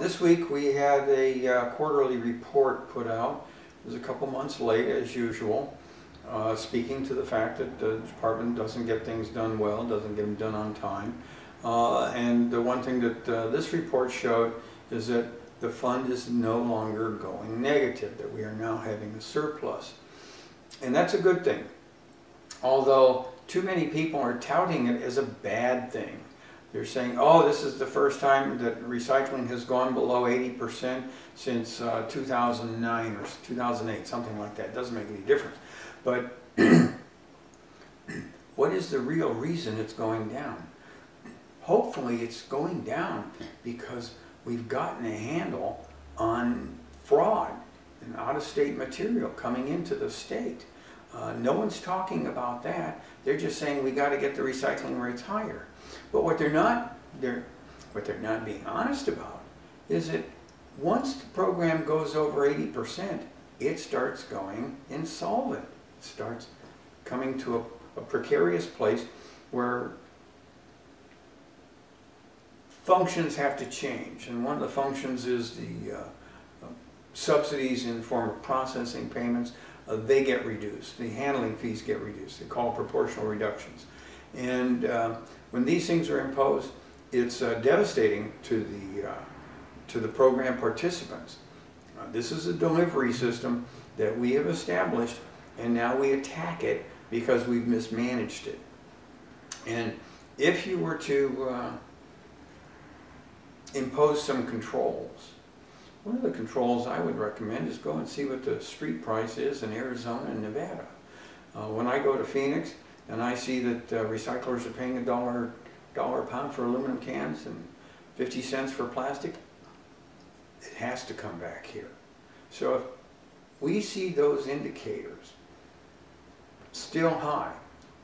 This week we had a uh, quarterly report put out. It was a couple months late as usual, uh, speaking to the fact that the department doesn't get things done well, doesn't get them done on time. Uh, and the one thing that uh, this report showed is that the fund is no longer going negative, that we are now having a surplus. And that's a good thing, although too many people are touting it as a bad thing. They're saying, oh, this is the first time that recycling has gone below 80% since uh, 2009 or 2008, something like that. It doesn't make any difference. But what is the real reason it's going down? Hopefully it's going down because we've gotten a handle on fraud and out-of-state material coming into the state. Uh, no one's talking about that. They're just saying we got to get the recycling rates higher. But what they're not, they're, what they're not being honest about is that once the program goes over 80%, it starts going insolvent. It starts coming to a, a precarious place where functions have to change. And one of the functions is the uh, uh, subsidies in the form of processing payments. Uh, they get reduced. The handling fees get reduced. They call proportional reductions. And uh, when these things are imposed, it's uh, devastating to the, uh, to the program participants. Uh, this is a delivery system that we have established and now we attack it because we've mismanaged it. And if you were to uh, impose some controls, one of the controls I would recommend is go and see what the street price is in Arizona and Nevada. Uh, when I go to Phoenix, and I see that uh, recyclers are paying a dollar, dollar a pound for aluminum cans and 50 cents for plastic, it has to come back here. So if we see those indicators still high,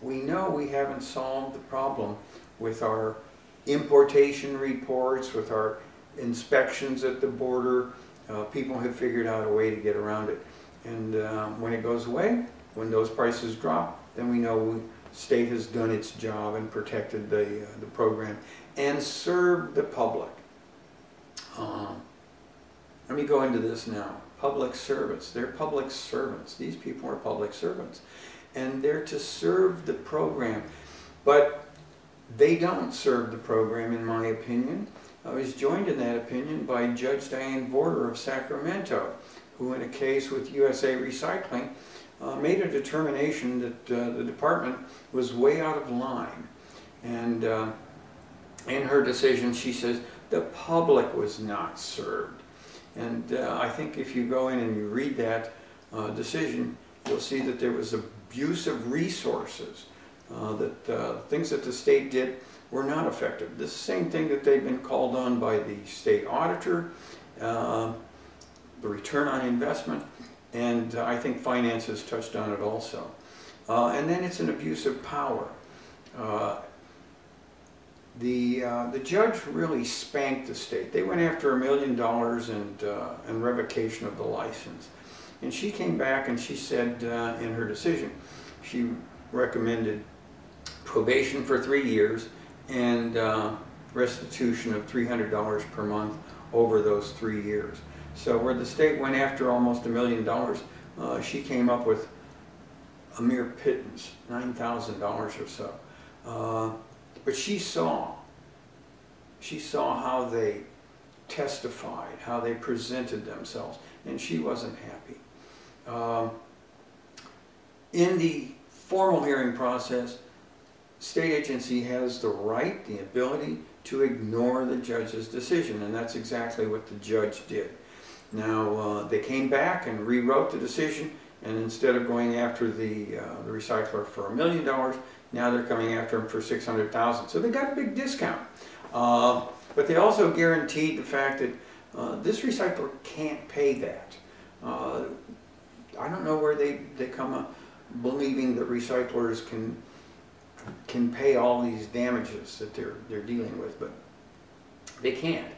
we know we haven't solved the problem with our importation reports, with our inspections at the border. Uh, people have figured out a way to get around it. And uh, when it goes away, when those prices drop, then we know we, state has done its job and protected the, uh, the program and served the public. Uh, let me go into this now. Public servants. They're public servants. These people are public servants. And they're to serve the program. But they don't serve the program, in my opinion. I was joined in that opinion by Judge Diane Vorder of Sacramento, who in a case with USA Recycling uh, made a determination that uh, the department was way out of line. And uh, in her decision, she says the public was not served. And uh, I think if you go in and you read that uh, decision, you'll see that there was abuse of resources, uh, that things that the state did were not effective. The same thing that they've been called on by the state auditor, the return on investment, and uh, I think finance has touched on it also. Uh, and then it's an abuse of power. Uh, the, uh, the judge really spanked the state. They went after a million dollars and, uh, and revocation of the license. And she came back and she said uh, in her decision, she recommended probation for three years and restitution of $300 per month over those three years. So where the state went after almost a million dollars, uh, she came up with a mere pittance, $9,000 or so. Uh, but she saw, she saw how they testified, how they presented themselves, and she wasn't happy. Uh, in the formal hearing process, state agency has the right, the ability to ignore the judge's decision, and that's exactly what the judge did. Now, uh, they came back and rewrote the decision, and instead of going after the, uh, the recycler for a million dollars, now they're coming after him for 600000 So they got a big discount. Uh, but they also guaranteed the fact that uh, this recycler can't pay that. Uh, I don't know where they, they come up believing that recyclers can can pay all these damages that they're, they're dealing with, but they can't.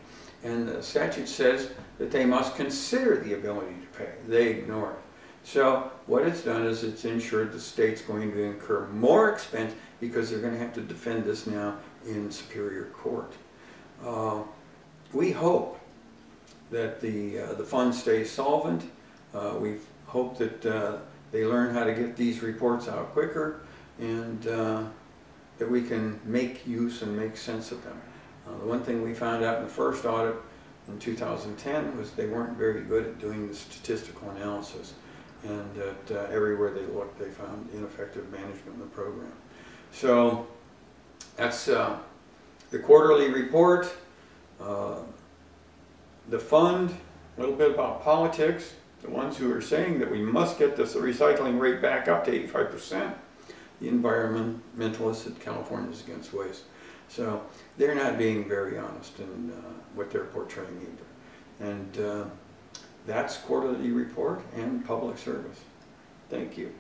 And the statute says that they must consider the ability to pay. They ignore it. So what it's done is it's ensured the state's going to incur more expense because they're going to have to defend this now in Superior Court. Uh, we hope that the, uh, the fund stays solvent. Uh, we hope that uh, they learn how to get these reports out quicker and uh, that we can make use and make sense of them. Uh, the one thing we found out in the first audit in 2010 was they weren't very good at doing the statistical analysis and that uh, everywhere they looked they found ineffective management in the program. So that's uh, the quarterly report, uh, the fund, a little bit about politics, the ones who are saying that we must get this recycling rate back up to 85%, the environmentalists at Californians Against Waste. So they're not being very honest in uh, what they're portraying either. And uh, that's quarterly report and public service. Thank you.